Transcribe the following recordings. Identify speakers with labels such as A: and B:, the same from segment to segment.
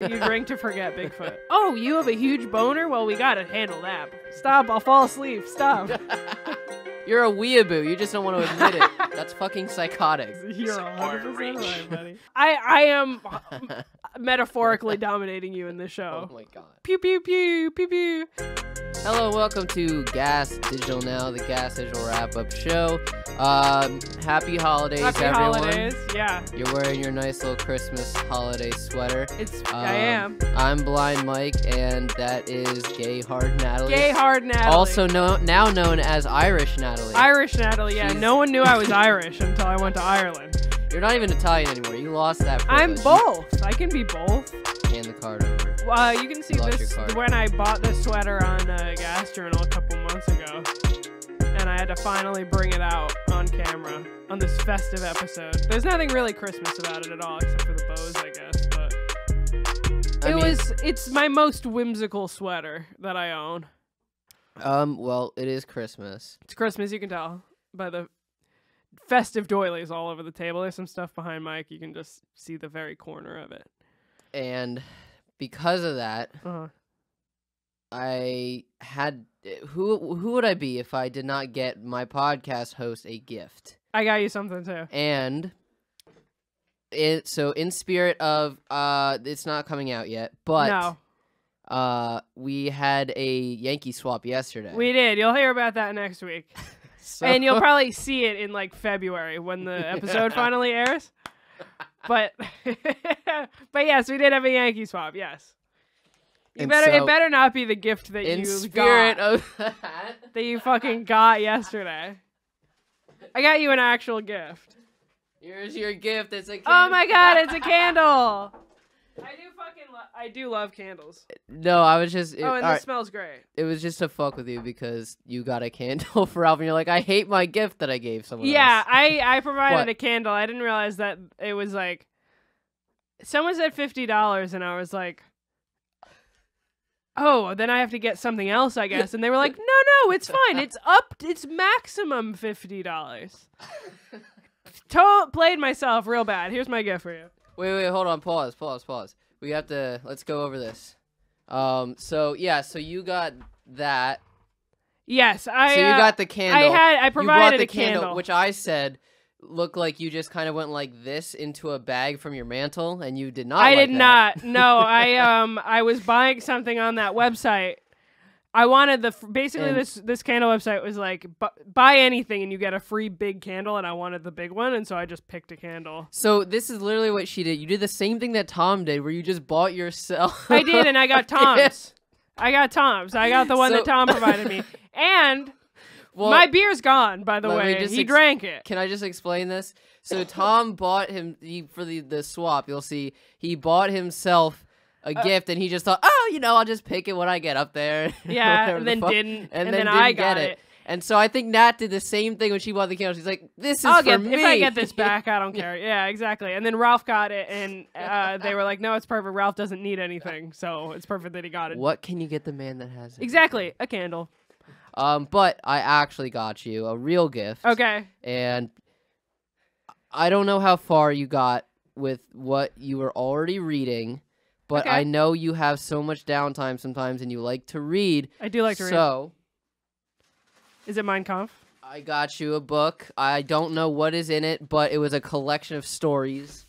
A: You drink to forget Bigfoot. Oh, you have a huge boner? Well, we gotta handle that. Stop, I'll fall asleep. Stop.
B: You're a weeaboo. You just don't want to admit it. That's fucking psychotic.
A: You're
C: Support
A: 100% right, buddy. I, I am metaphorically dominating you in this show.
B: Oh my god.
A: Pew, pew, pew, pew, pew.
B: Hello, welcome to Gas Digital Now, the Gas Digital Wrap Up Show. Um, happy holidays,
A: Happy
B: everyone.
A: holidays. Yeah,
B: You're wearing your nice little Christmas holiday sweater.
A: it's,
B: Um,
A: I am.
B: I'm Blind Mike, and that is Gay Hard Natalie.
A: Gay hard Natalie.
B: Also no, now known as Irish Natalie.
A: Irish Natalie, yeah.
B: She's-
A: No one knew I was Irish until I went to Ireland.
B: You're not even Italian anymore. You lost that.
A: I'm both. I can be both.
B: Hand the card over.
A: Uh, you can see
B: You
A: this when I bought this sweater on uh, Gas Journal a couple months ago, and I had to finally bring it out on camera on this festive episode. There's nothing really Christmas about it at all, except for the bows, I guess. But
B: I
A: it
B: mean,
A: was. It's my most whimsical sweater that I own.
B: Um. Well, it is Christmas.
A: It's Christmas, you can tell by the festive doilies all over the table. There's some stuff behind Mike. You can just see the very corner of it.
B: and because of that,
A: Uh-huh.
B: I had who who would I be if I did not get my podcast host a gift?
A: I got you something too.
B: And it so in spirit of uh it's not coming out yet, but
A: no,
B: uh we had a Yankee swap yesterday.
A: we did. You'll hear about that next week.
B: so,
A: and you'll probably see it in like February when the episode finally airs. But but yes, we did have a Yankee swap. Yes, you
B: And
A: better
B: so-
A: it better not be the gift that you
B: spirit
A: got
B: of that.
A: that you fucking got yesterday. I got you an actual gift.
B: Here's your gift. It's a
A: Oh my god, it's a
B: candle.
A: Candle. I do fucking lo- I do love candles.
B: No, I was just it,
A: oh, and
B: all
A: this
B: right,
A: smells great.
B: it was just to fuck with you because you got a candle for Ralph and you're like, I hate my gift that I gave someone
A: Yeah,
B: else.
A: I I provided
B: What?
A: a candle. I didn't realize that it was like someone said fifty dollars, and I was like, oh, then I have to get something else, I guess. And they were like, no, no, it's fine. It's up. It's maximum fifty dollars. To- played myself real bad. Here's my gift for you.
B: Wait, wait, hold on. Pause, pause, pause. We have to. Let's go over this. Um. So yeah. So you got that.
A: Yes, I.
B: so you
A: uh,
B: got the candle.
A: I had. I
B: you brought
A: provided
B: the
A: a candle.
B: which I said looked like you just kind of went like this into a bag from your mantle, and you did not.
A: I
B: like
A: did
B: that.
A: not. No, I um I was buying something on that website. I wanted the basically
B: And-
A: this this candle website was like bu- buy anything and you get a free big candle and I wanted the big one and so I just picked a candle.
B: So this is literally what she did. You did the same thing that Tom did, where you just bought yourself.
A: I did and I got Tom's. I got Tom's. I got the one that Tom provided me. And
B: well,
A: my beer's gone by the way. He
B: ex-
A: drank it.
B: Can I just explain this? So Tom bought him he, for the the swap. You'll see he bought himself a
A: Uh,
B: gift, and he just thought, oh, you know, I'll just pick it when I get up there.
A: Yeah, and then
B: fuck.
A: didn't
B: and,
A: and,
B: then,
A: then, I
B: didn't
A: got
B: get
A: it.
B: it. And so I think Nat did the same thing when she bought the candle. She's like, "This is
A: I'll
B: for
A: get
B: me."
A: if I get this back, I don't care. Yeah, exactly. And then Ralph got it, and uh, they were like, "No, it's perfect. Ralph doesn't need anything, so it's perfect that he got it."
B: What can you get the man that has it?
A: Exactly, a candle.
B: Um, but I actually got you a real gift.
A: Okay.
B: and I don't know how far you got with what you were already reading, but
A: Okay.
B: I know you have so much downtime sometimes and you like to read.
A: I do like to read.
B: so
A: Is it Mein Kampf?
B: I got you a book. I don't know what is in it, but it was a collection of stories.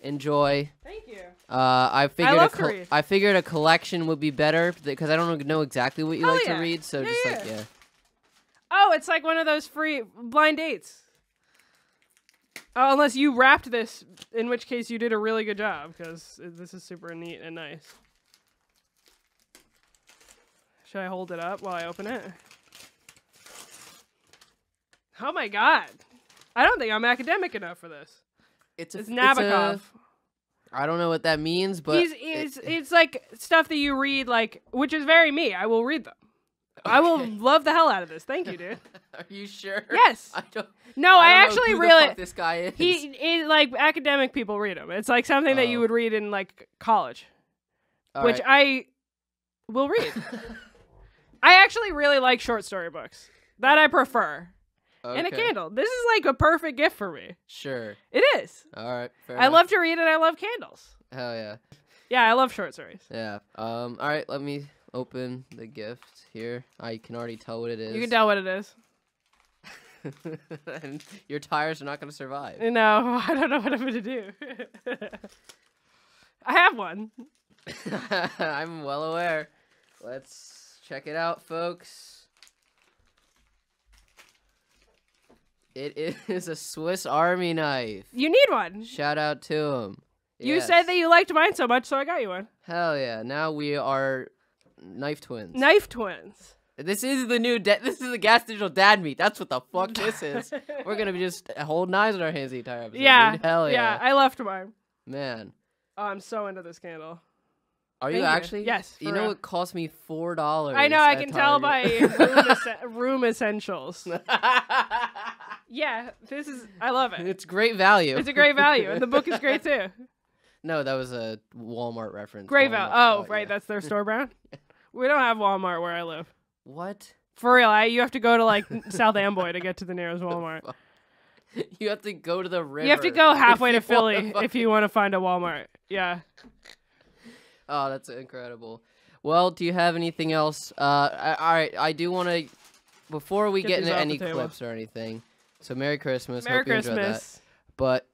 B: Enjoy.
A: Thank you.
B: Uh, I figured
A: love
B: a
A: to read.
B: I figured a collection would be better because I don't know exactly what you
A: Hell
B: like
A: yeah.
B: to read. So
A: Yeah,
B: just like
A: yeah.
B: yeah.
A: Oh, it's like one of those free blind dates. Oh, unless you wrapped this, in which case you did a really good job because this is super neat and nice. Should I hold it up while I open it? Oh my god. I don't think I'm academic enough for this.
B: It's a,
A: It's
B: a-
A: Nabokov.
B: I don't know what that means, but
A: He's,
B: it-
A: it's, it's like stuff that you read, like, which is very me. I will read them. I will love the hell out of this. Thank you, dude.
B: Are you sure?
A: Yes.
B: I don't.
A: No, I,
B: don't know
A: actually really.
B: this guy is.
A: He is like academic people read him. It's like something that you
B: Oh.
A: would read in like college,
B: All
A: which I will read. I actually really like short story books. That I prefer. Okay. And a candle. This is like a perfect gift for me.
B: Sure.
A: It is.
B: All right. Fair
A: I
B: enough.
A: love to read and I love candles.
B: Hell yeah.
A: Yeah, I love short stories.
B: Yeah. Um. All right. Let me open the gift here. I can already tell what it is.
A: You can tell what it is.
B: and your tires are not going to survive.
A: No, I don't know what I'm gonna do. I have one.
B: I'm well aware. Let's check it out, folks. It is a Swiss Army knife.
A: You need one.
B: Shout out to him.
A: You said that you liked mine so much, so I got you one.
B: Hell yeah! Now we are knife twins.
A: Knife twins.
B: This is the new. This is the gas digital dad meat. That's what the fuck this is. We're gonna be just holding knives in our hands the entire episode.
A: Yeah.
B: dude. Hell yeah. yeah.
A: I left mine.
B: Man.
A: Oh, I'm so into this candle.
B: Are you
A: Thank you.
B: actually?
A: Yes,
B: You know
A: real.
B: it cost me four dollars.
A: I know. I can tell by room, essen- room essentials. Yeah, this is. I love it.
B: it's great value.
A: It's a great value, and the book is great too.
B: no, that was a Walmart reference.
A: Great value. Oh,
B: thought,
A: right.
B: yeah.
A: That's their store brand. We don't have Walmart where I live.
B: What?
A: For real, I, you have to go to like South Amboy to get to the nearest Walmart.
B: You have to go to the river.
A: You have to go halfway to Philly if you want to find a Walmart. Yeah.
B: Oh, that's incredible. Well, do you have anything else? Uh, I, all right. I do want to. Before we
A: Get
B: get into any clips or anything, so Merry Christmas.
A: Merry
B: Hope you enjoyed that.
A: Christmas.
B: But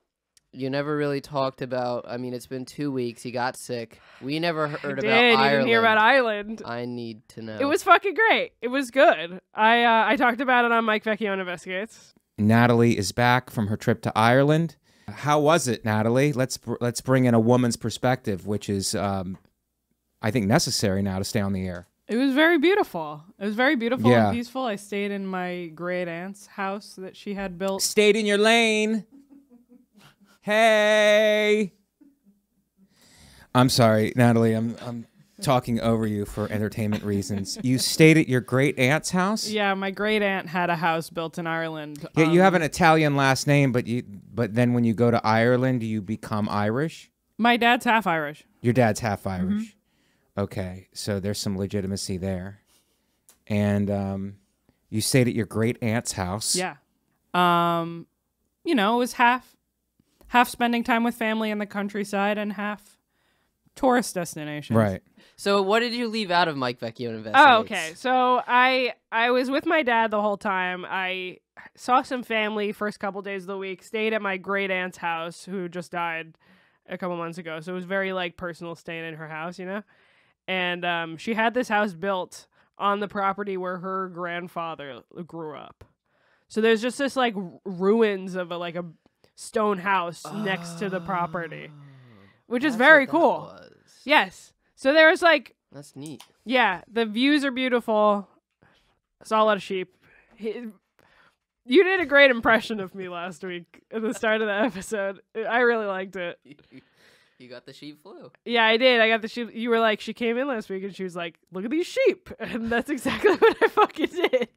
B: you never really talked about. I mean, it's been two weeks. He got sick. We never
A: I
B: heard
A: did.
B: about
A: You
B: Ireland.
A: didn't hear about Ireland.
B: I need to know.
A: It was fucking great. It was good. I uh, I talked about it on Mike Vecchione Investigates.
C: Natalie is back from her trip to Ireland. How was it, Natalie? Let's br- let's bring in a woman's perspective, which is, um, I think, necessary now to stay on the air.
D: It was very beautiful. It was very beautiful
C: Yeah.
D: and peaceful. I stayed in my great aunt's house that she had built.
C: Stayed in your lane. Hey. I'm sorry, Natalie. I'm I'm talking over you for entertainment reasons. You stayed at your great aunt's house.
D: Yeah, my great aunt had a house built in Ireland.
C: Yeah, you have
D: Um,
C: an Italian last name, but you but then when you go to Ireland, you become Irish.
D: My dad's half Irish.
C: Your dad's half Irish.
D: Mm-hmm.
C: Okay, so there's some legitimacy there. And um, you stayed at your great aunt's house.
D: Yeah. Um, you know, it was half half spending time with family in the countryside and half tourist destinations.
C: Right.
B: So, what did you leave out of Mike Vecchione Investigates?
A: Oh, okay. So I I was with my dad the whole time. I saw some family first couple days of the week. Stayed at my great aunt's house, who just died a couple months ago. So it was very like personal staying in her house, you know. And um, she had this house built on the property where her grandfather grew up. So there's just this like ruins of a like a stone house next to the property, ah, which is very cool.
B: was.
A: Yes. So there was like
B: That's neat.
A: yeah, the views are beautiful. Saw a lot of sheep. He- You did a great impression of me last week at the start of the episode. I really liked it.
B: You got the sheep flu.
A: Yeah, I did. I got the sheep. You were like, she came in last week and she was like, "Look at these sheep," and that's exactly what I fucking did.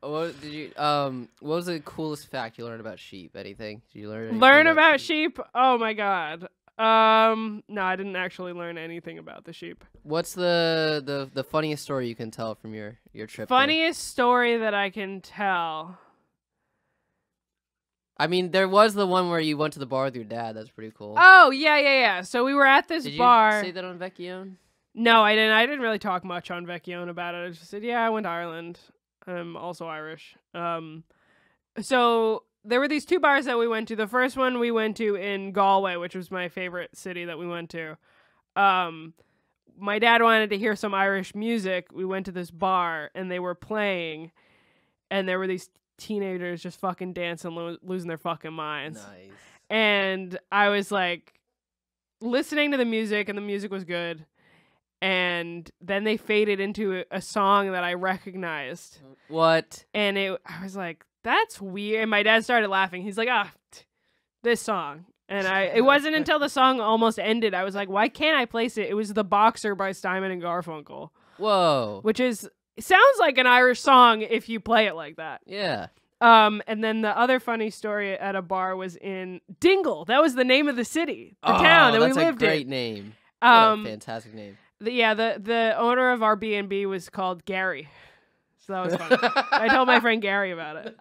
B: What did you? Um, what was the coolest fact you learned about sheep? Anything? Did you learn? anything
A: Learn about sheep. Oh my god. Um, no, I didn't actually learn anything about the sheep.
B: What's the the the funniest story you can tell from your your trip? there?
A: Funniest story that I can tell.
B: I mean, there was the one where you went to the bar with your dad. That's pretty cool.
A: Oh yeah, yeah, yeah. So we were at this
B: Did you
A: bar.
B: say that on Vecchione?
A: No, I didn't. I didn't really talk much on Vecchione about it. I just said, yeah, I went to Ireland. I'm also Irish. Um, so there were these two bars that we went to. The first one we went to in Galway, which was my favorite city that we went to. Um, my dad wanted to hear some Irish music. We went to this bar and they were playing, and there were these teenagers just fucking dancing, lo- losing their fucking minds
B: Nice.
A: and I was like listening to the music, and the music was good. And then they faded into a, song that I recognized,
B: What?
A: and it I was like, "That's weird." And my dad started laughing. He's like, "Ah, t- this song." And I it wasn't until the song almost ended I was like, "Why can't I place it?" It was "The Boxer" by Simon and Garfunkel,
B: Whoa.
A: which is sounds like an Irish song if you play it like that.
B: Yeah.
A: Um, and then the other funny story at a bar was in Dingle. That was the name of the city, the
B: oh,
A: town that we
B: that's
A: lived
B: a great
A: in.
B: name.
A: Um,
B: fantastic name.
A: The, yeah, the the owner of our B and B was called Gary, so that was fun. I told my friend Gary about it.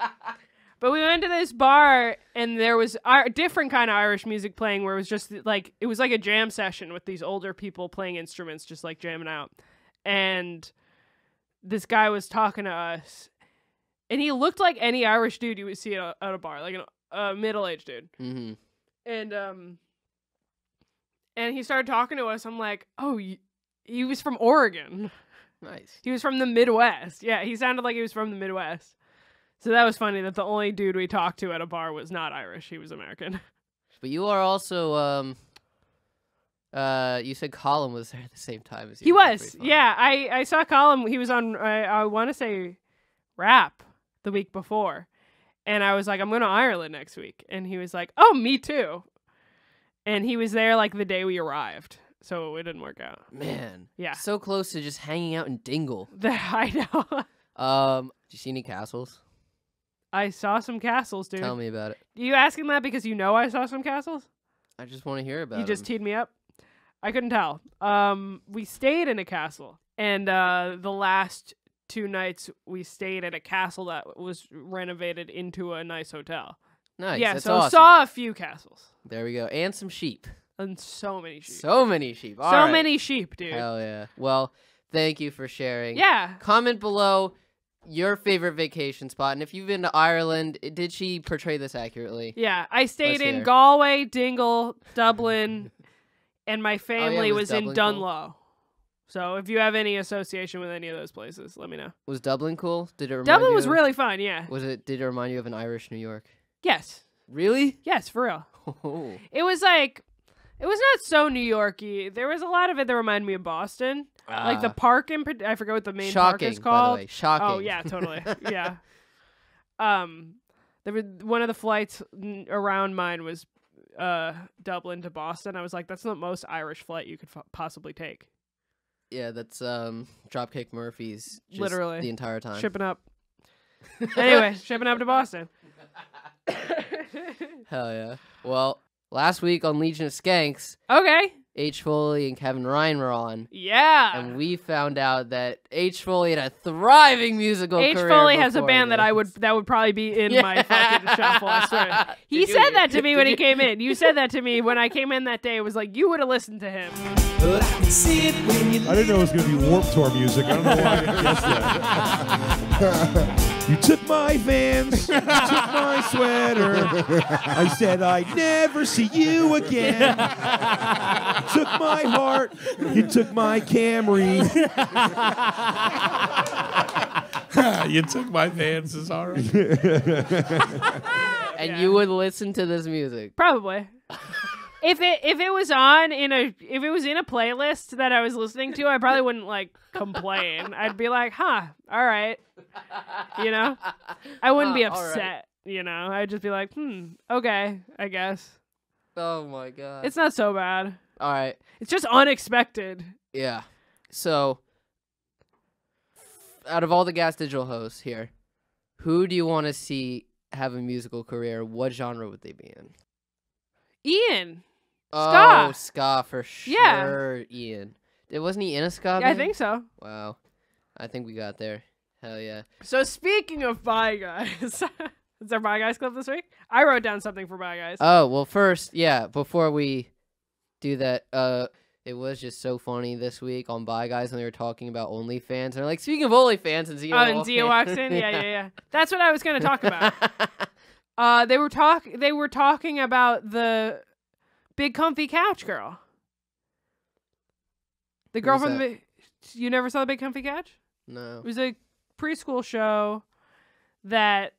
A: But we went to this bar and there was a different kind of Irish music playing where it was just like it was like a jam session with these older people playing instruments just like jamming out. And this guy was talking to us and he looked like any Irish dude you would see at a, at a bar, like a uh, middle-aged dude.
B: Mm-hmm.
A: And um and he started talking to us. I'm like, "Oh, he was from Oregon."
B: Nice.
A: He was from the Midwest. Yeah, he sounded like he was from the Midwest. So that was funny that the only dude we talked to at a bar was not Irish. He was American.
B: But you are also um. Uh, you said Colin was there at the same time as you.
A: He was. Yeah, I I saw Colin. He was on I, I want to say rap the week before. And I was like, I'm going to Ireland next week. And he was like, "Oh, me too." And he was there like the day we arrived. So it didn't work out.
B: Man.
A: Yeah.
B: So close to just hanging out in Dingle.
A: I know.
B: Um, did you see any castles?
A: I saw some castles, dude.
B: Tell me about it.
A: You asking that because you know I saw some castles?
B: I just want to hear about it.
A: you just teed me up. I couldn't tell. Um, we stayed in a castle, and uh, the last two nights we stayed at a castle that was renovated into a nice hotel.
B: nice.
A: yeah,
B: that's
A: so
B: awesome.
A: saw a few castles
B: There we go. And some sheep.
A: And so many sheep.
B: So many sheep.
A: So
B: All right.
A: many sheep, dude.
B: Hell yeah. Well, thank you for sharing.
A: Yeah.
B: Comment below your favorite vacation spot, and if you've been to Ireland, did she portray this accurately?
A: Yeah, I stayed
B: Let's
A: in
B: hear.
A: Galway, Dingle, Dublin, and my oh, family
B: Oh, was
A: was, in
B: Dublin cool?
A: Dunlow. So if you have any association with any of those places, let me know.
B: Was Dublin cool? Did it remind
A: Dublin was
B: of-
A: really fun, yeah.
B: Was it? Did it remind you of an Irish New York?
A: Yes.
B: Really?
A: Yes, for real.
B: Oh.
A: It was like it was not so New Yorky. There was a lot of it that reminded me of Boston. like the
B: Ah,
A: park in I forget what the main park
B: shocking,
A: is
B: by
A: called.
B: the way. Shocking.
A: Oh yeah, totally. yeah. Um there was one of the flights n- around mine was uh Dublin to Boston. I was like that's the most Irish flight you could f- possibly take.
B: Yeah, that's um Dropkick Murphys. just
A: Literally.
B: the entire time.
A: Shipping up. anyway, shipping up to Boston.
B: Hell yeah. Well, last week on Legion of Skanks,
A: okay.
B: H Foley and Kevin Ryan were on,
A: Yeah.
B: and we found out that H Foley had a thriving musical
A: H
B: career.
A: Foley has a
B: before
A: band that I
B: this.
A: would that would probably be in my fucking shuffle. I swear. He
B: Did you-
A: said that to me when he
B: you-
A: came in. You said that to me when I came in that day. It was like you would have listened to him.
E: I didn't know it was going to be Warp Tour music. I don't know why I didn't that. you took my Vans, you took my sweater. I said I'd never see you again. You took my heart, you took my Camry.
F: you took my Vans, is all right.
B: And
A: Yeah.
B: you would listen to this music.
A: Probably. If it if it was on in a if it was in a playlist that I was listening to, I probably wouldn't like complain. I'd be like, "Huh, all right," you know. I wouldn't be
B: Huh, all right.
A: upset. You know, I'd just be like, "Hmm, okay, I guess."
B: Oh my god.
A: It's not so bad.
B: All right.
A: It's just unexpected.
B: Yeah. So, out of all the Gas Digital hosts here, who do you want to see have a musical career? What genre would they be in?
A: Ian.
B: Oh,
A: Ska.
B: for
A: Yeah.
B: sure. Ian. Did- Wasn't he in a ska
A: Yeah, I think so.
B: Wow. I think we got there. Hell yeah.
A: So speaking of Bi Guys, is there Bi Guys clip this week? I wrote down something for Bi Guys.
B: Oh, well, first, yeah, before we do that, uh, it was just so funny this week on Bi Guys when they were talking about OnlyFans. And they're like, speaking of OnlyFans, and Zia
A: oh, and Zia walks in. Yeah, yeah, yeah. That's what I was gonna talk about. Uh, they were talk. They were talking about the big comfy couch girl. The girl from the. Big- You never saw the big comfy couch?
B: no.
A: It was a preschool show that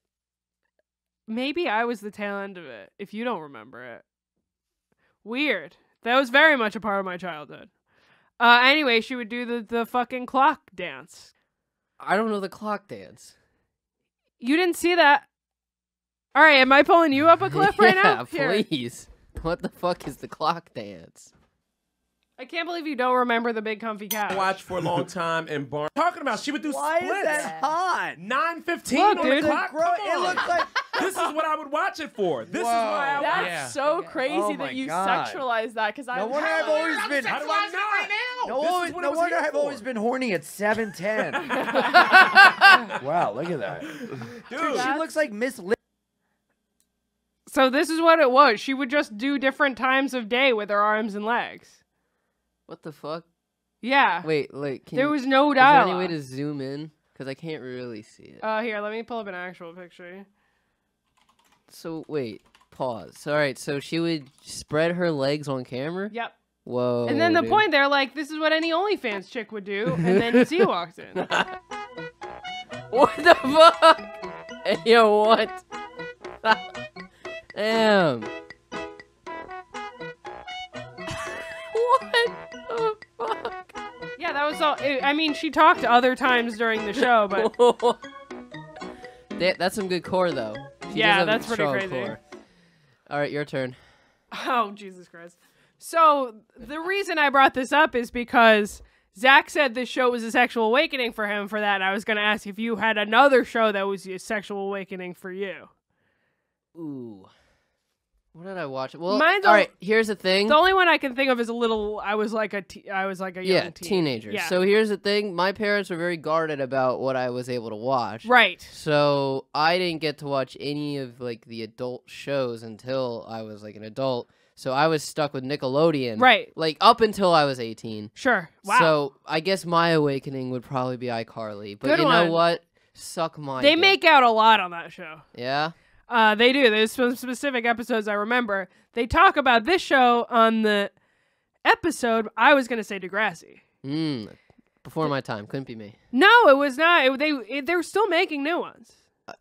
A: maybe I was the tail end of it. If you don't remember it, weird. That was very much a part of my childhood. Uh, anyway, she would do the the fucking clock dance.
B: I don't know the clock dance.
A: You didn't see that. All right, am I pulling you up a right
B: yeah,
A: now? Here.
B: please. What the fuck is the clock dance?
A: I can't believe you don't remember the big comfy couch.
F: Watch for a long time and bar. Talking about she would do
G: Why
F: splits.
G: is that hot?
F: Nine fifteen on
A: dude.
F: the clock.
G: Bro,
F: Come
G: it looks like
F: this is what I would watch it for. This is why I
G: Whoa.
F: watch
H: That's
C: Yeah.
H: so crazy
G: Oh
H: that you
G: God.
H: sexualize that because I
G: No wonder I've always been.
F: How do I not?
G: No,
F: This is
G: always,
F: what
G: no
F: it was
G: wonder
F: here
G: I've
F: for.
G: always been horny at seven ten. wow, look at that.
F: Dude,
G: She looks like Miss.
A: So this is what it was. She would just do different times of day with her arms and legs.
B: What the fuck?
A: Yeah.
B: Wait, like, can
A: there
B: you,
A: was no
B: is there
A: dialogue.
B: any way to zoom in? Because I can't really see it.
A: Uh, here, let me pull up an actual picture.
B: so wait, pause. All right, so she would spread her legs on camera.
A: Yep.
B: Whoa.
A: and then the
B: dude.
A: point, they're like, "This is what any OnlyFans chick would do," and then Z walks in.
B: What the fuck? Yo, what? Damn. what the fuck?
A: Yeah, that was all. I mean, she talked other times during the show, but
B: That- that's some good core though. She
A: Yeah,
B: does have a
A: that's pretty crazy.
B: core. All right, your turn.
A: oh Jesus Christ! So the reason I brought this up is because Zach said this show was a sexual awakening for him. For that, and I was going to ask if you had another show that was a sexual awakening for you.
B: Ooh. What did I watch? Well,
A: Mine's
B: all
A: al-
B: right. Here's the thing.
A: The only one I can think of is a little. I was like a. Te- I was like a young
B: yeah,
A: teen.
B: teenagers.
A: Yeah.
B: So here's the thing. My parents were very guarded about what I was able to watch.
A: right.
B: So I didn't get to watch any of like the adult shows until I was like an adult. So I was stuck with Nickelodeon.
A: Right.
B: Like up until I was 18.
A: Sure. Wow.
B: So I guess my awakening would probably be iCarly. But
A: Good
B: you
A: one.
B: know what? Suck my
A: they
B: dick.
A: make out a lot on that show.
B: Yeah.
A: Uh, they do. There's some specific episodes I remember. They talk about this show on the episode. I was gonna say Degrassi.
B: Mm. Before my time. Couldn't be me.
A: No, it was not. It, they it, they were still making new ones.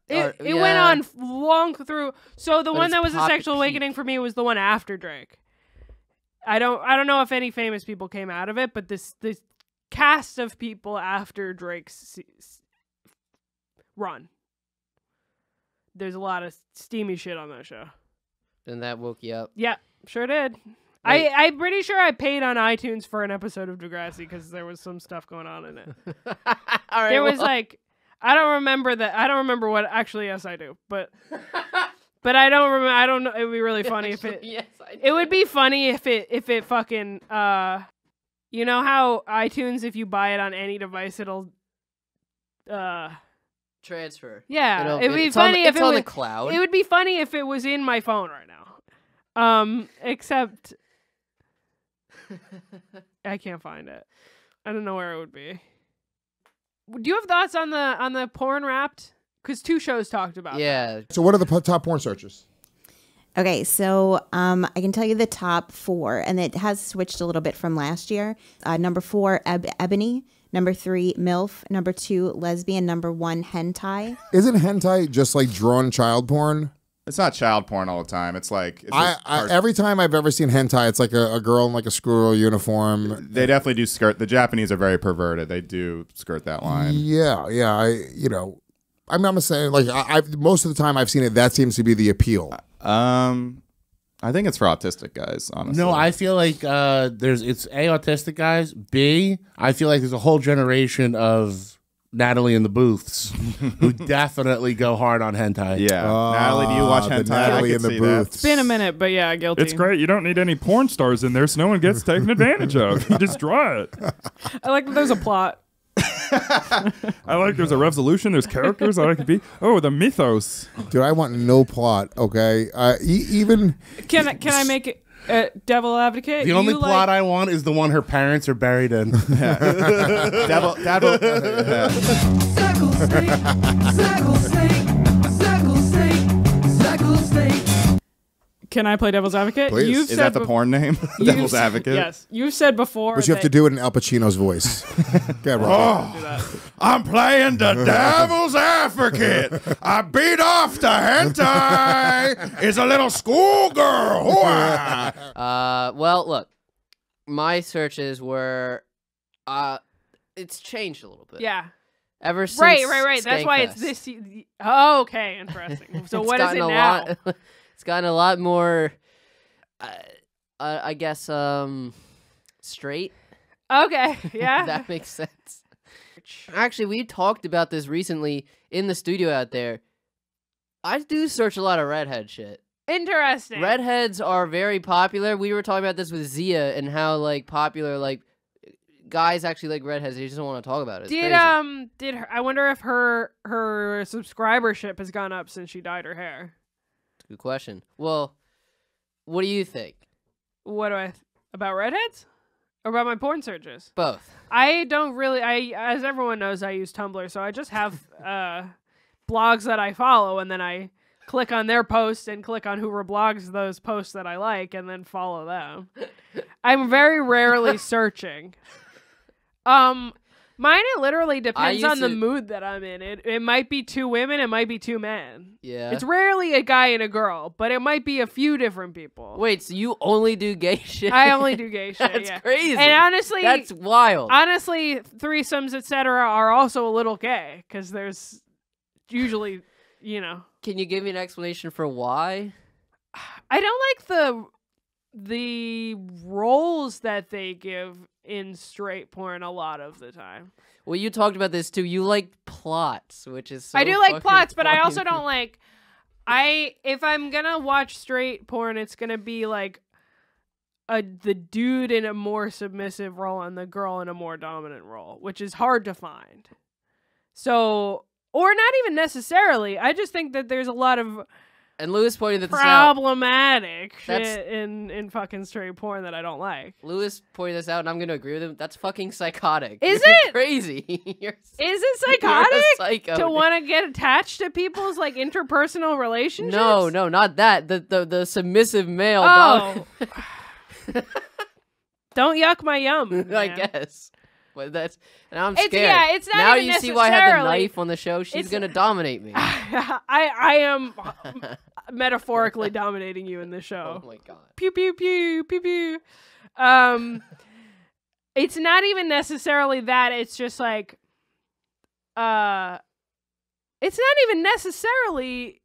A: It,
B: Or-
A: it went on long through. So the
B: But
A: one that was a sexual awakening for me was the one after Drake. I don't I don't know if any famous people came out of it, but this this cast of people after Drake's run. There's a lot of steamy shit on that show.
B: And that woke you up.
A: Yeah, sure did.
B: Wait.
A: I I'm pretty sure I paid on iTunes for an episode of Degrassi because there was some stuff going on in it.
B: All right.
A: there was
B: well-
A: like I don't remember that. I don't remember what. Actually, yes, I do. But but I don't remember. I don't know. It would be really funny if it.
B: Yes, I
A: It would be funny if it if it fucking uh, you know how iTunes if you buy it on any device it'll uh
B: transfer.
A: yeah
B: It'll-
A: it would be
B: it's on
A: funny if
B: it's
A: it
B: on
A: was
B: the cloud.
A: it would be funny if it was in my phone right now. Um, except I can't find it. I don't know where it would be. Do you have thoughts on the on the porn wrapped? Because two shows talked about. that.
B: yeah.
H: So what are the po- top porn searches?
I: Okay, so um, I can tell you the top four, and it has switched a little bit from last year. Uh, number four, Eb- Ebony. Number three, MILF. Number two, lesbian. Number one, hentai.
H: Isn't hentai just like drawn child porn?
J: It's not child porn all the time. It's like it's
H: I, I every time I've ever seen hentai, it's like a, a girl in like a schoolgirl uniform.
J: they definitely do skirt. The Japanese are very perverted. They do skirt that line.
H: Yeah, yeah. I you know, I mean, I'm gonna say like I, I've most of the time I've seen it. That seems to be the appeal.
J: Um, I think it's for autistic guys. Honestly,
F: No, I feel like uh, there's it's a autistic guys. B, I feel like there's a whole generation of Natalie in the booths who definitely go hard on hentai.
J: Yeah, Natalie, do you watch
H: Ah,
J: hentai? I
H: Natalie
J: can
H: in the
J: see that.
H: booth.
A: It's been a minute, but yeah, guilty.
E: It's great. You don't need any porn stars in there, so no one gets taken advantage of. You just draw it.
A: I like that there's a plot.
E: I like there's a resolution, there's characters. I like to be. Oh, the mythos.
H: Dude, I want no plot. Okay, uh, e- even
A: Can I can I make it uh, devil advocate?
F: The only
A: You
F: plot
A: like,
F: I want is the one her parents are buried in.
J: Devil, devil. yeah.
A: Can I play devil's advocate?
H: Please.
A: You've
J: Is
A: said
J: that the
A: be-
J: porn name? Devil's
A: said-
J: advocate.
A: Yes, you've said before.
H: but you have to do it in Al Pacino's voice. okay, Rob.
A: do that.
E: I'm playing the devil's advocate. I beat off the hentai. Is a little schoolgirl.
B: Uh, well, look, my searches were, uh, it's changed a little bit.
A: Yeah.
B: Ever since
A: Right, right, right. That's why it's this. Oh, okay, interesting. So what is it
B: a
A: now?
B: Lot, it's gotten a lot more, uh, uh, I guess, um, straight.
A: Okay, yeah.
B: That makes sense. Actually, we talked about this recently in the studio out there. I do search a lot of redhead shit.
A: Interesting.
B: Redheads are very popular. We were talking about this with Zia and how like popular like guys actually like redheads. They just don't want to talk about it. It's
A: Did
B: crazy.
A: um did her, I wonder if her her subscribership has gone up since she dyed her hair?
B: Good question. Well, what do you think?
A: What do I th- about redheads? Or about my porn searches?
B: Both.
A: I don't really. I, as everyone knows, I use Tumblr, so I just have uh, blogs that I follow, and then I click on their posts and click on who reblogs those posts that I like, and then follow them. I'm very rarely searching. Um, mine it literally depends on the mood that I'm in. It it might be two women, it might be two men.
B: Yeah.
A: It's rarely a guy and a girl, but it might be a few different people.
B: Wait, so you only do gay shit?
A: I only do gay shit.
B: That's
A: yeah.
B: crazy.
A: And honestly,
B: That's wild.
A: honestly, threesomes, etc., are also a little gay because there's usually, you know,
B: Can you give me an explanation for why?
A: I don't like the the roles that they give in straight porn a lot of the time.
B: Well, you talked about this too. You like plots, which is so
A: I do like plots, but I also don't like. I if I'm gonna watch straight porn, it's gonna be like a the dude in a more submissive role and the girl in a more dominant role, which is hard to find. So, or not even necessarily. I just think that there's a lot of
B: And Lewis pointed this out.
A: problematic
B: That's-
A: shit in in fucking straight porn that I don't like.
B: Lewis pointed this out, and I'm going to agree with him. That's fucking psychotic.
A: Is
B: You're
A: it?
B: crazy? You're,
A: Is it psychotic
B: psycho,
A: to want to get attached to people's like interpersonal relationships?
B: No, no, not that. The the, the submissive male.
A: Oh.
B: dog.
A: Don't yuck my yum.
B: I guess. But that's and I'm scared.
A: It's- yeah, it's not
B: now you see why I have the knife on the show. She's
A: it's-
B: gonna dominate me.
A: I I am metaphorically dominating you in this show.
B: oh my god.
A: Pew pew pew pew pew. Um, it's not even necessarily that. It's just like, uh, it's not even necessarily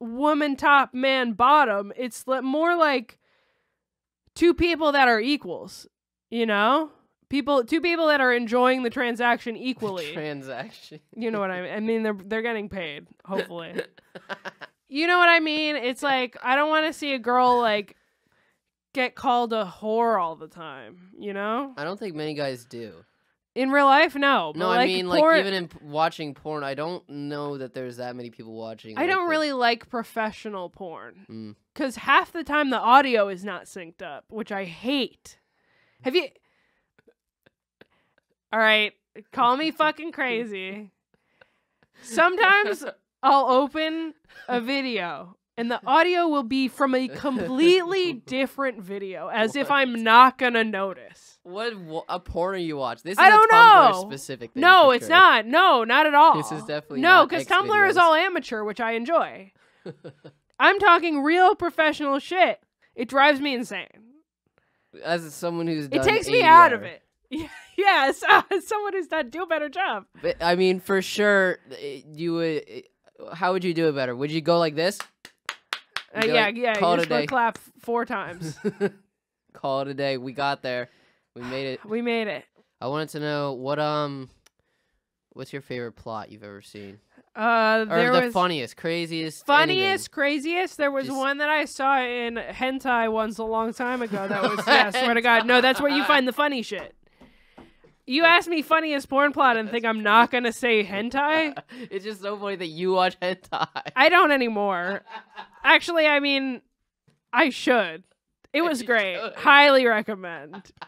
A: woman top, man bottom. It's more like two people that are equals. You know, people, two people that are enjoying the transaction equally.
B: Transaction.
A: You know what I mean? I mean, they're they're getting paid. Hopefully, you know what I mean. It's like I don't want to see a girl like get called a whore all the time. You know,
B: I don't think many guys do.
A: in real life, no. But
B: No,
A: like
B: I mean
A: porn-
B: like even in p- watching porn, I don't know that there's that many people watching.
A: I
B: like,
A: don't really like professional porn
B: Mm.
A: because half the time the audio is not synced up, which I hate. Have you? All right, call me fucking crazy. Sometimes I'll open a video and the audio will be from a completely different video, as if I'm not gonna notice.
B: What wha- a porn are you watch? This is
A: I don't
B: a Tumblr
A: know.
B: specific thing.
A: No, it's
B: sure.
A: not. No, not at all.
B: This is definitely
A: no, because Tumblr is all amateur, which I enjoy. I'm talking real professional shit. It drives me insane.
B: As someone who's
A: It takes me out of it. yes, as someone who's done do a better job.
B: But, I mean, for sure, eh, you would. How would you do it better? Would you go like this?
A: Uh, yeah,
B: like,
A: yeah.
B: Call
A: you
B: it a
A: just clap four times.
B: Call it a day. We got there. We made it.
A: we made it.
B: I wanted to know what um, what's your favorite plot you've ever seen,
A: Uh,
B: or the funniest, craziest,
A: funniest, craziest. There was
B: Just-
A: one that I saw in hentai once a long time ago. That was yeah. Swear to God, no. That's where you find the funny shit. You ask me funniest porn plot and think I'm not gonna say hentai?
B: it's just so funny that you watch hentai.
A: I don't anymore. Actually, I mean, I should. It was
B: You
A: great.
B: should.
A: Highly recommend.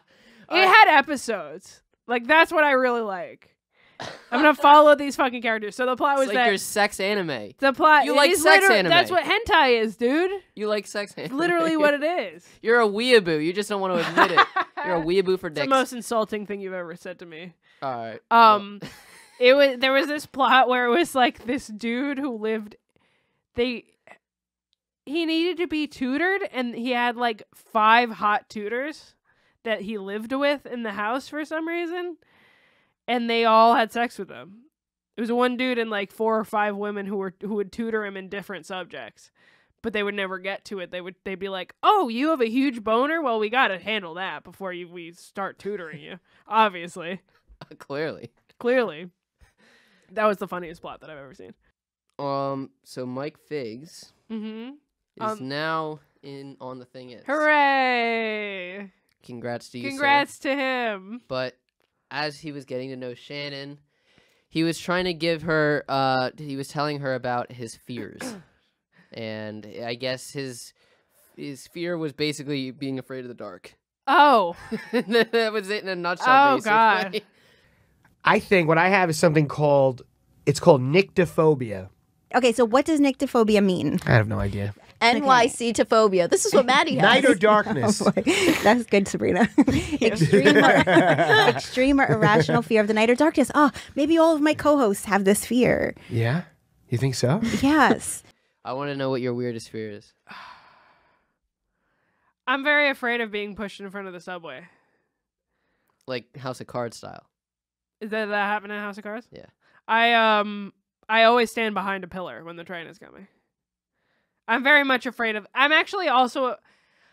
A: It
B: Alright.
A: had episodes. Like that's what I really like. I'm gonna follow these fucking characters. So the plot was
B: like
A: that
B: your sex anime.
A: the plot.
B: you like sex anime.
A: That's what hentai is, dude.
B: You like sex anime.
A: Literally what it is.
B: You're a weeaboo. You just don't want to admit it. You're a weeaboo for
A: It's the most insulting thing you've ever said to me.
B: All right.
A: Um, it was there was this plot where it was like this dude who lived. They he needed to be tutored, and he had like five hot tutors that he lived with in the house for some reason, and they all had sex with him. It was one dude and like four or five women who were who would tutor him in different subjects. But they would never get to it. They would they'd be like, "Oh, you have a huge boner? Well, we got to handle that before you we start tutoring you." Obviously.
B: Clearly.
A: Clearly. That was the funniest plot that I've ever seen.
B: Um. So Mike Figs
A: Mm-hmm.
B: is
A: Um,
B: now in on the thing is.
A: Hooray!
B: Congrats to you. sir.
A: Congrats to him.
B: But as he was getting to know Shannon, he was trying to give her. Uh, he was telling her about his fears, and I guess his his fear was basically being afraid of the dark.
A: Oh,
B: that was it in a nutshell.
A: Oh,
B: basically.
A: God.
K: I think what I have is something called it's called nyctophobia.
I: Okay, so what does nyctophobia mean?
K: I have no idea.
L: NYC to phobia. This is what Maddie has.
K: Night or darkness.
I: That's good, Sabrina. extreme, or, extreme or irrational fear of the night or darkness. Oh, maybe all of my co-hosts have this fear.
K: yeah? You think so?
I: Yes.
B: I want to know what your weirdest fear is.
A: I'm very afraid of being pushed in front of the subway.
B: Like House of Cards style.
A: Is that that happen in House of Cards?
B: Yeah.
A: I um I always stand behind a pillar when the train is coming. I'm very much afraid of. I'm actually also.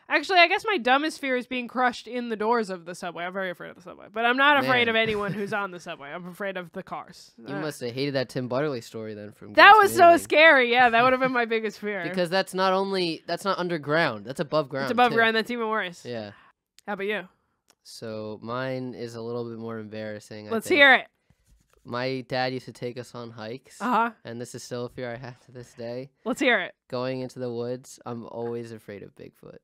A: Actually, I guess my dumbest fear is being crushed in the doors of the subway. I'm very afraid of the subway, but I'm not afraid
B: Man.
A: of anyone who's on the subway. I'm afraid of the cars.
B: You
A: Uh,
B: must have hated that Tim Butterly story then from
A: that was so scary. Yeah, that would have been my biggest fear.
B: because that's not only that's not underground, that's above ground.
A: it's above
B: too.
A: ground. That's even worse.
B: Yeah.
A: How about you?
B: So mine is a little bit more embarrassing.
A: Let's
B: think.
A: hear it.
B: My dad used to take us on hikes.
A: Uh-huh.
B: And this is still a fear I have to this day.
A: Let's hear it.
B: Going into the woods, I'm always afraid of Bigfoot.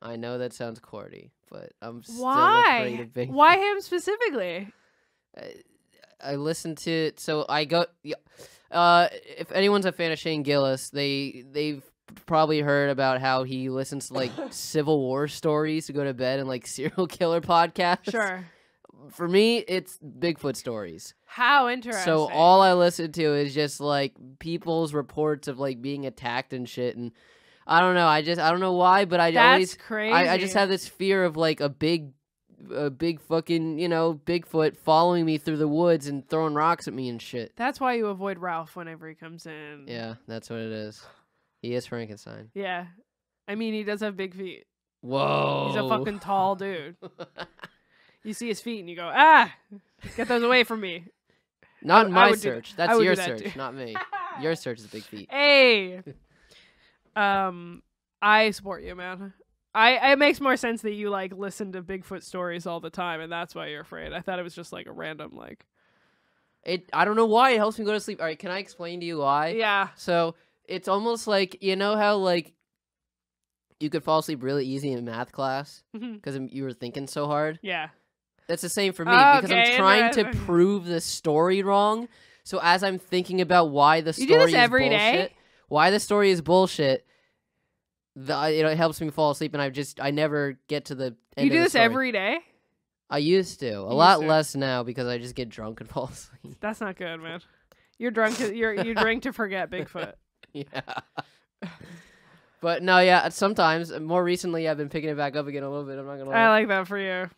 B: I know that sounds corny, but I'm still afraid
A: Why?
B: of Bigfoot.
A: Why him specifically?
B: I listen to so I go. yeah, Uh, if anyone's a fan of Shane Gillis, they they've probably heard about how he listens to like Civil War stories to go to bed and like serial killer podcasts.
A: Sure.
B: For me, it's Bigfoot stories.
A: How interesting.
B: So all I listen to is just like people's reports of like being attacked and shit, and I don't know. I just I don't know why, but I
A: That's
B: always I, I just have this fear of like a big, a big fucking you know Bigfoot following me through the woods and throwing rocks at me and shit.
A: That's why you avoid Ralph whenever he comes in.
B: Yeah, that's what it is. He is Frankenstein.
A: Yeah. I mean, he does have big feet.
B: Whoa.
A: He's a fucking tall dude. you see his feet and you go, ah, get those away from me.
B: Not
A: I
B: my
A: do-
B: search.
A: I
B: That's your
A: that
B: search,
A: too.
B: not me. Your search is big feet.
A: Hey. um, I support you, man. I it makes more sense that you like listen to Bigfoot stories all the time, and that's why you're afraid. I thought it was just like a random like.
B: It I don't know why it helps me go to sleep. All right, can I explain to you why?
A: Yeah.
B: So it's almost like you know how like you could fall asleep really easy in math class because you were thinking so hard.
A: Yeah.
B: That's the same for me oh, because I'm trying to prove the story wrong. So as I'm thinking about why the story is
A: every day?
B: bullshit, why the story is bullshit, the, you know, it helps me fall asleep, and I just I never get to the. End
A: You do this
B: story.
A: every day.
B: I used to a lot
A: to.
B: less now because I just get drunk and fall asleep.
A: That's not good, man. You're drunk. You're you drink to forget Bigfoot.
B: yeah. But no, yeah. Sometimes, more recently, I've been picking it back up again a little bit. I'm not gonna. lie.
A: I like that for you.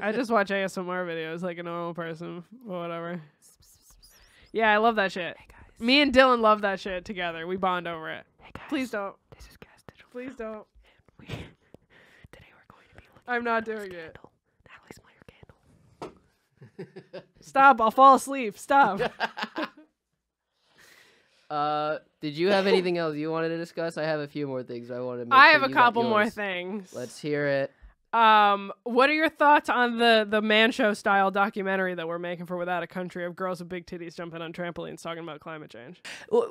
A: I just watch ASMR videos like a normal person, but whatever. Yeah, I love that shit. Me and Dylan love that shit together. We bond over it. Please don't. This is Gas Digital. Please don't. Today we're going to be I'm not doing it. Stop! I'll fall asleep. Stop.
B: Uh, did you have anything else you wanted to discuss? I have a few more things I wanted. to.
A: I have a couple more things.
B: Let's hear it.
A: Um, what are your thoughts on the the man show style documentary that we're making for Without a Country of girls with big titties jumping on trampolines talking about climate change?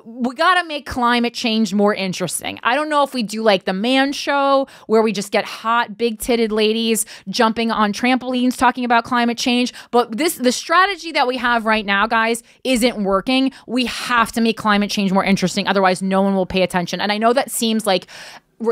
M: we got to make climate change more interesting. I don't know if we do like the man show where we just get hot big titted ladies jumping on trampolines talking about climate change, but this the strategy that we have right now guys isn't working. We have to make climate change more interesting otherwise no one will pay attention. And I know that seems like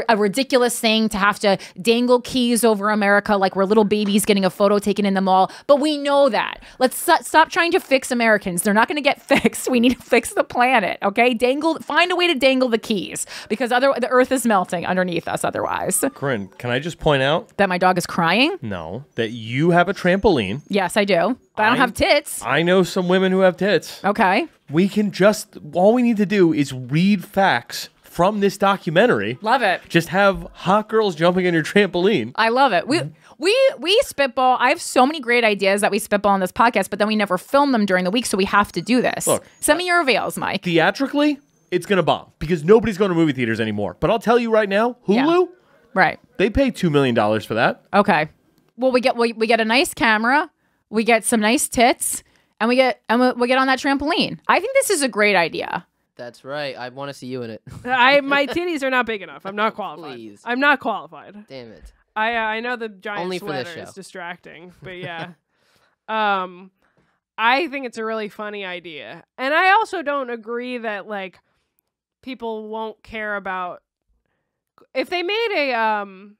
M: a ridiculous thing to have to dangle keys over America like we're little babies getting a photo taken in the mall. But we know that. Let's st- stop trying to fix Americans. They're not going to get fixed. We need to fix the planet. Okay, dangle. Find a way to dangle the keys because other the Earth is melting underneath us. Otherwise,
N: Corinne, can I just point out?
M: that my dog is crying.
N: No, that you have a trampoline.
M: Yes, I do, but I don't have tits.
N: I know some women who have tits.
M: Okay,
N: We can just, all we need to do is read facts from this documentary.
M: love it.
N: Just have hot girls jumping on your trampoline.
M: I love it. We mm-hmm. we we spitball. I have so many great ideas that we spitball on this podcast, but then we never film them during the week, so we have to do this.
N: Look,
M: Send me your avails, Mike.
N: Theatrically, it's going to bomb because nobody's going to movie theaters anymore. But I'll tell you right now, Hulu,
M: Right.
N: they pay $2 million for that.
M: Okay. Well, we get we, we get a nice camera, we get some nice tits, and we get and we, we get on that trampoline. I think this is a great idea.
B: That's right. I want to see you in it.
A: I my titties are not big enough. I'm not qualified.
B: Please.
A: I'm not qualified.
B: Damn it.
A: I uh, I know the giant
B: Only
A: sweater is distracting, but yeah. um I think it's a really funny idea. And I also don't agree that like people won't care about if they made a um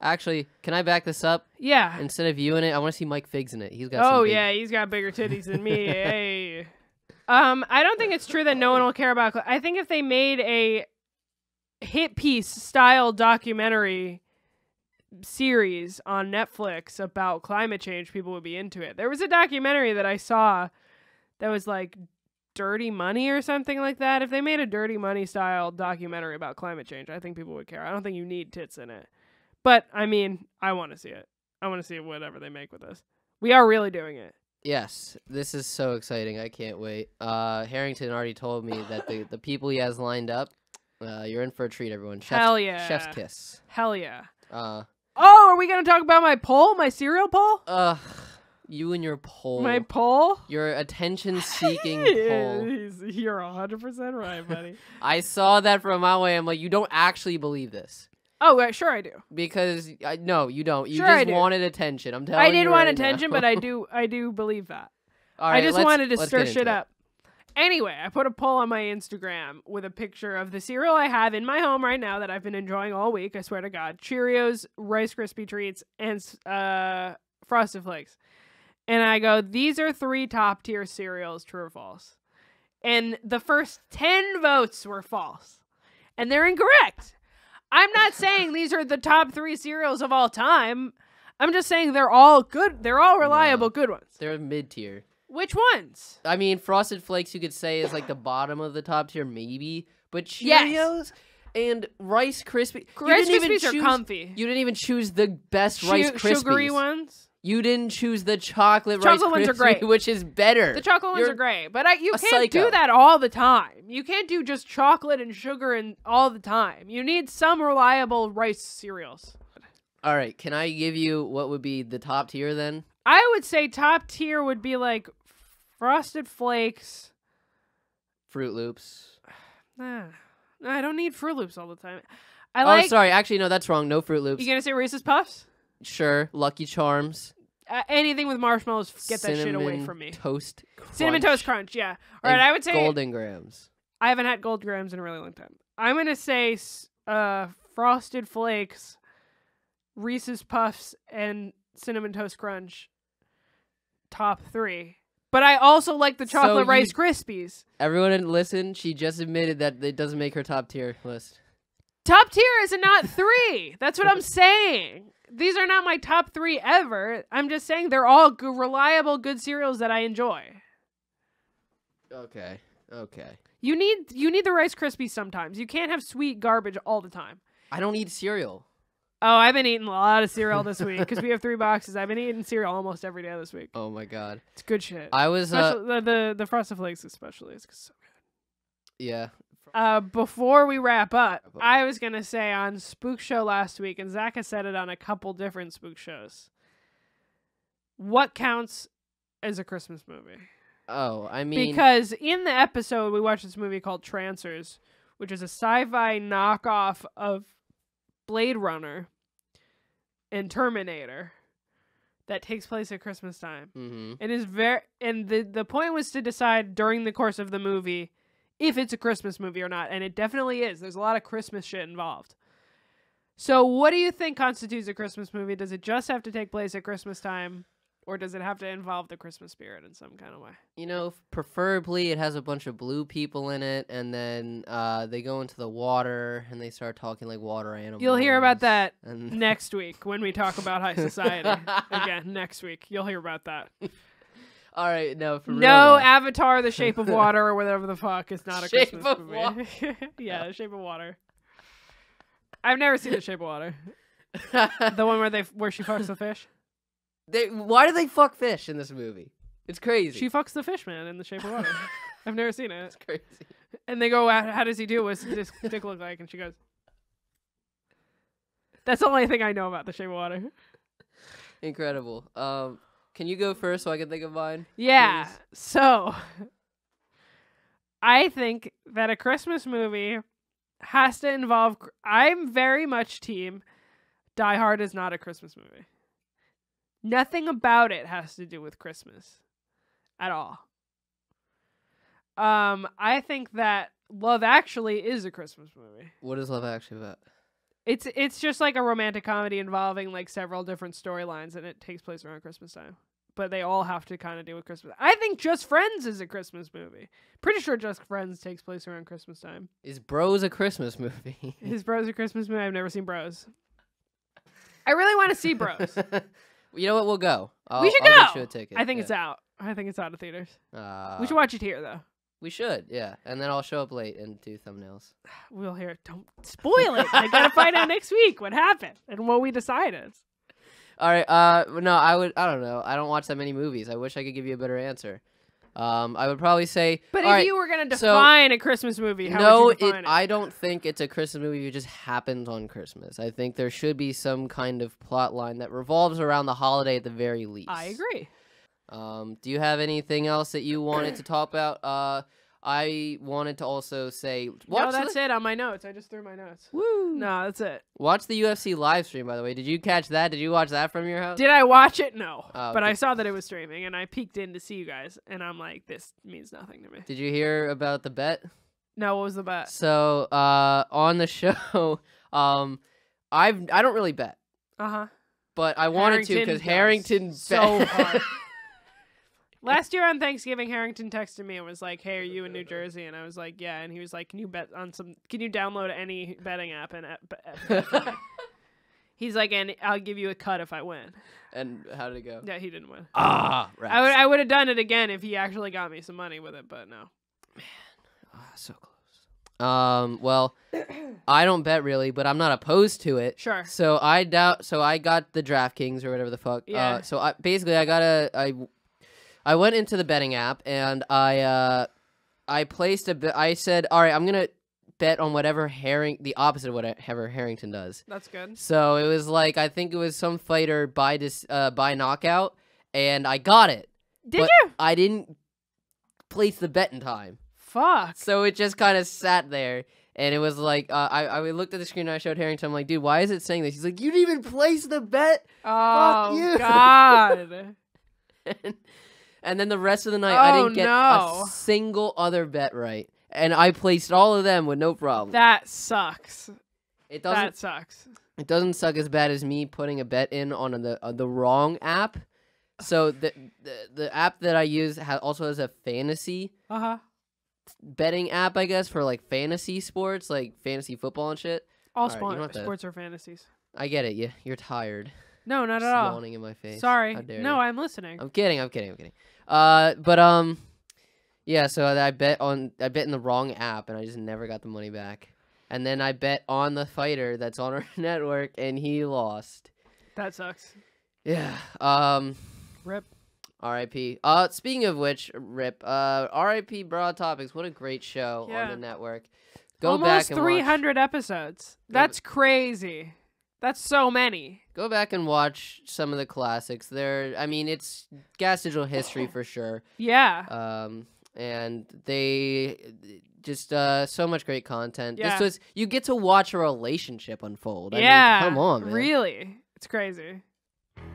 B: Actually, can I back this up?
A: Yeah.
B: Instead of you in it, I want to see Mike Figs in it. He's got.
A: Oh
B: some big-
A: yeah, he's got bigger titties than me. hey. Um, I don't think it's true that no one will care about. I think if they made a hit piece style documentary series on Netflix about climate change, people would be into it. There was a documentary that I saw that was like Dirty Money or something like that. If they made a Dirty Money style documentary about climate change, I think people would care. I don't think you need tits in it. But I mean, I want to see it. I want to see whatever they make with this. We are really doing it.
B: Yes, this is so exciting. I can't wait. Uh, Harrington already told me that the, the people he has lined up, uh, you're in for a treat, everyone. Chef's,
A: Hell yeah.
B: Chef's kiss.
A: Hell yeah.
B: Uh,
A: Oh, are we gonna talk about my poll, my cereal poll?
B: Ugh, you and your poll.
A: My poll?
B: Your attention-seeking poll.
A: You're hundred percent right, buddy.
B: I saw that from my way. I'm like, you don't actually believe this
A: oh, right, sure I do.
B: because I no, you don't. You
A: Sure I
B: just
A: do.
B: wanted attention. I'm telling you.
A: I did want
B: right
A: attention, but I do, I do believe that.
B: All
A: I just
B: let's-
A: wanted to
B: let's
A: stir
B: get
A: shit
B: into it.
A: up. Anyway, I put a poll on my Instagram with a picture of the cereal I have in my home right now that I've been enjoying all week. I swear to God, Cheerios, Rice Krispie treats, and uh, Frosted Flakes. And I go, these are three top tier cereals, true or false? And the first ten votes were false, and they're incorrect. I'm not saying these are the top three cereals of all time. I'm just saying they're all good. They're all reliable, good ones.
B: They're mid tier.
A: Which ones?
B: I mean, Frosted Flakes you could say is like the bottom of the top tier, maybe. But Cheerios
A: Yes.
B: and Rice Krispie. you
A: Rice Krispies are comfy.
B: You didn't even choose the best
A: Su-
B: Rice Krispies.
A: sugary ones.
B: You didn't choose the chocolate, the
A: Chocolate
B: Rice
A: ones are great.
B: which is better.
A: The chocolate ones
B: You're
A: are great, but I, you can't do that all the time. You can't do just chocolate and sugar and all the time. You need some reliable rice cereals.
B: All right, can I give you what would be the top tier then?
A: I would say top tier would be like Frosted Flakes.
B: Froot Loops.
A: Nah, I don't need Froot Loops all the time. I
B: oh,
A: like.
B: sorry. Actually, no, that's wrong. No Froot Loops.
A: You gonna say Reese's Puffs?
B: Sure. Lucky Charms.
A: Uh, anything with marshmallows, get that shit away
B: Cinnamon
A: from me.
B: Toast.
A: Cinnamon Toast Crunch, yeah. All right,
B: and
A: I would say
B: Golden Grahams.
A: I haven't had gold grams in a really long time. I'm gonna say s- uh, Frosted Flakes, Reese's Puffs, and Cinnamon Toast Crunch. Top three. But I also like the
B: So
A: chocolate
B: you-
A: Rice Krispies.
B: Everyone didn't listen. She just admitted that it doesn't make her top tier list.
A: Top tier is a not three. That's what I'm saying. These are not my top three ever. I'm just saying they're all good, reliable, good cereals that I enjoy.
B: Okay. Okay.
A: You need you need the Rice Krispies sometimes. You can't have sweet garbage all the time.
B: I don't eat cereal.
A: Oh, I've been eating a lot of cereal this week because we have three boxes. I've been eating cereal almost every day this week.
B: Oh my god.
A: It's good shit.
B: I was, uh,
A: the, the the Frosted Flakes especially. It's so good.
B: Yeah.
A: Uh, before we wrap up, I was gonna say on Spook Show last week, and Zach has said it on a couple different Spook shows. What counts as a Christmas movie?
B: Oh, I mean,
A: because in the episode we watched this movie called Trancers, which is a sci-fi knockoff of Blade Runner and Terminator that takes place at Christmas time.
B: Mhm.
A: It is very and the the point was to decide during the course of the movie if it's a Christmas movie or not, and it definitely is. There's a lot of Christmas shit involved. So, what do you think constitutes a Christmas movie? Does it just have to take place at Christmas time, or does it have to involve the Christmas spirit in some kind of way?
B: you know, preferably it has a bunch of blue people in it, and then uh, they go into the water and they start talking like water animals.
A: You'll hear about that
B: and-
A: next week when we talk about high society again. Next week, you'll hear about that.
B: All right, no, for real.
A: No,
B: though.
A: Avatar: The Shape of Water or whatever the fuck is not a
B: Shape
A: Christmas
B: of
A: movie. yeah, The Shape of Water. I've never seen The Shape of Water. the one where they where she fucks the fish.
B: They, why do they fuck fish in this movie? It's crazy.
A: She fucks the fish man in The Shape of Water. I've never seen it. It's
B: crazy.
A: And they go, "How how does he do? What's his dick look like?" And she goes, "That's the only thing I know about The Shape of Water."
B: Incredible. Um, can you go first so I can think of mine?
A: Yeah.
B: please?
A: So I think that a Christmas movie has to involve. I'm very much team. Die Hard is not a Christmas movie. Nothing about it has to do with Christmas, at all. Um, I think that Love Actually is a Christmas movie.
B: What is Love Actually about?
A: It's it's just like a romantic comedy involving like several different storylines, and it takes place around Christmas time. But they all have to kind of do with Christmas. I think Just Friends is a Christmas movie. Pretty sure Just Friends takes place around Christmas time.
B: Is Bros a Christmas movie?
A: His Bros a Christmas movie. I've never seen Bros. I really want to see Bros.
B: you know what? We'll go. I'll,
A: we should
B: I'll
A: go.
B: Get you a ticket.
A: I think
B: yeah.
A: it's out. I think it's out of theaters.
B: Uh,
A: we should watch it here though.
B: We should, yeah. And then I'll show up late and do thumbnails.
A: We'll hear. it. Don't spoil it. I gotta find out next week what happened and what we decided.
B: All right. Uh, no, I would. I don't know. I don't watch that many movies. I wish I could give you a better answer. Um, I would probably say.
A: But if
B: right,
A: you were gonna
B: so-
A: define a Christmas movie, how
B: no,
A: would you
B: it,
A: it?
B: I don't think it's a Christmas movie. It just happens on Christmas. I think there should be some kind of plot line that revolves around the holiday at the very least.
A: I agree.
B: Um, do you have anything else that you wanted to talk about? Uh, I wanted to also say
A: no,
B: watch
A: that's
B: the,
A: it on my notes. I just threw my notes. Woo! No, that's it.
B: watch the UFC live stream. By the way, did you catch that? Did you watch that from your house?
A: Did I watch it? No.
B: Oh,
A: but I saw that it was streaming, and I peeked in to see you guys, and I'm like, this means nothing to me.
B: Did you hear about the bet?
A: No, what was the bet?
B: So uh, on the show, um, I've I don't really bet,
A: Uh huh.
B: but I wanted to because Harrington
A: so hard. Last year on Thanksgiving, Harrington texted me and was like, "Hey, are you in New Jersey?" And I was like, "Yeah." And he was like, "Can you bet on some? Can you download any betting app and uh, bet- bet for me?" He's like, "And I'll give you a cut if I win."
B: and how did it go?
A: Yeah, he didn't win.
B: Ah, rats.
A: I would I would have done it again if he actually got me some money with it, but no.
B: Ah, so close. Um, well, I don't bet really, but I'm not opposed to it.
A: Sure.
B: So I doubt. So I got the DraftKings or whatever the fuck.
A: Yeah.
B: Uh, so I basically I got a I, I went into the betting app and I uh, I placed a bet. I said, all right, I'm gonna bet on whatever Herring the opposite of whatever Harrington does.
A: That's good.
B: So it was like I think it was some fighter by dis uh, by knockout, and I got it.
A: Did
B: but
A: you?
B: I didn't place the bet in time.
A: Fuck.
B: So it just kind of sat there, and it was like uh, I I looked at the screen and I showed Harrington. I'm like, dude, why is it saying this? He's like, you didn't even place the bet.
A: Oh
B: you.
A: God.
B: and, and then the rest of the night, I
A: Oh,
B: didn't get
A: no.
B: a single other bet right, and I placed all of them with no problem.
A: that sucks.
B: it doesn't.
A: That sucks.
B: It doesn't suck as bad as me putting a bet in on the on the wrong app. So the the, the app that I use ha- also has a fantasy
A: Uh huh.
B: betting app, I guess, for like fantasy sports, like fantasy football and shit.
A: All
B: you
A: sport,
B: to-
A: sports are fantasies.
B: I get it. You you're tired.
A: No, not at all.
B: Yawning in my face.
A: Sorry.
B: How dare
A: No,
B: you.
A: I'm listening.
B: I'm kidding. I'm kidding. I'm kidding. Uh, but um, yeah. So I bet on I bet in the wrong app, and I just never got the money back. And then I bet on the fighter that's on our network, and he lost.
A: That sucks.
B: Yeah. Um.
A: Rip.
B: R.I.P. Uh, speaking of which, Rip. Uh, R.I.P. Broad Topics. What a great show on the network. Go
A: Almost
B: back and watch.
A: 300 episodes. That's crazy. That's so many.
B: Go back and watch some of the classics. There, I mean, it's gas digital history for sure.
A: Yeah.
B: Um, and they just uh so much great content.
A: Yeah.
B: This was you get to watch a relationship unfold. I mean,
A: yeah.
B: come on, man.
A: Really? It's crazy.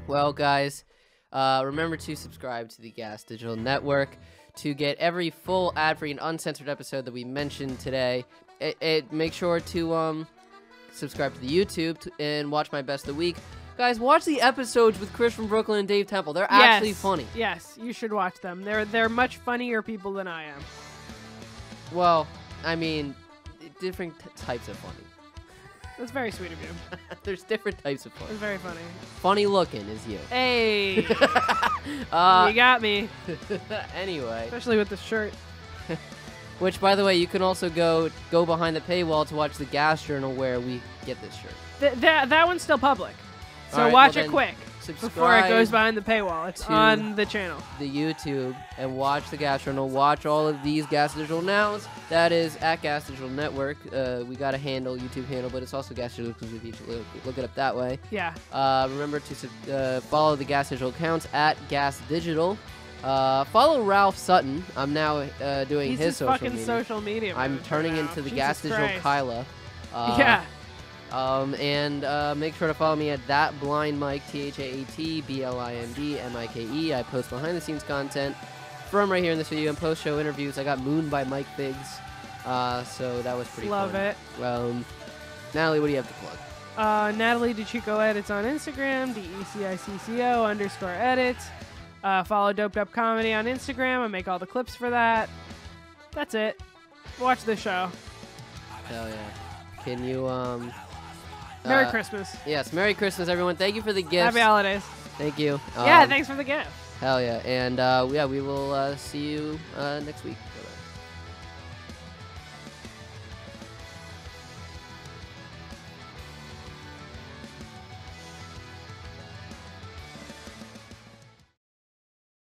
B: Well, guys, uh, remember to subscribe to the Gas Digital Network to get every full ad-free and uncensored episode that we mentioned today. It, it make sure to um subscribe to the YouTube to, and watch my best of the week. Guys, watch the episodes with Chris from Brooklyn and Dave Temple. They're actually funny.
A: Yes, you should watch them. They're they're much funnier people than I am.
B: Well, I mean, different t- types of funny.
A: That's very sweet of you.
B: There's different types of funny.
A: It's
B: funny.
A: very funny.
B: Funny looking is you.
A: Hey,
B: Uh,
A: you got me.
B: anyway,
A: Especially with the shirt.
B: Which by the way, you can also go go behind the paywall to watch the Gas Journal where we get this shirt.
A: Th- that that one's still public. So
B: right,
A: watch
B: well
A: it quick before it goes behind the paywall. It's on the channel.
B: the YouTube and watch the Gas Journal. Watch all of these Gas Digital nows. That is at Gas Digital Network. Uh, we got a handle, YouTube handle, but it's also Gas Digital because if you look, look it up that way.
A: Yeah.
B: Uh, remember to sub- uh, follow the Gas Digital accounts at Gas Digital. Uh, follow Ralph Sutton. I'm now uh, doing
A: He's
B: his social
A: fucking
B: media.
A: social media
B: I'm turning into the
A: Jesus
B: gas digital
A: Christ.
B: Kyla. Uh,
A: Yeah.
B: Um, and uh, make sure to follow me at that blind Mike T H A A T B L I N D M I K E. I post behind the scenes content from right here in this video and post show interviews. I got mooned by Mike Figs, uh, so that was pretty
A: Love
B: fun.
A: it.
B: Um, Natalie, what do you have to plug?
A: Uh, Natalie DeCicco Edits on Instagram, D E C I C C O underscore edits. Uh, follow Doped Up Comedy on Instagram. I make all the clips for that. That's it. Watch the show.
B: Hell yeah! Can you um?
A: Merry
B: uh,
A: Christmas.
B: Yes, Merry Christmas, everyone. Thank you for the gifts.
A: Happy holidays.
B: Thank you.
A: yeah,
B: Um,
A: thanks for the gift.
B: Hell yeah, and uh, yeah, we will uh, see you uh, next week.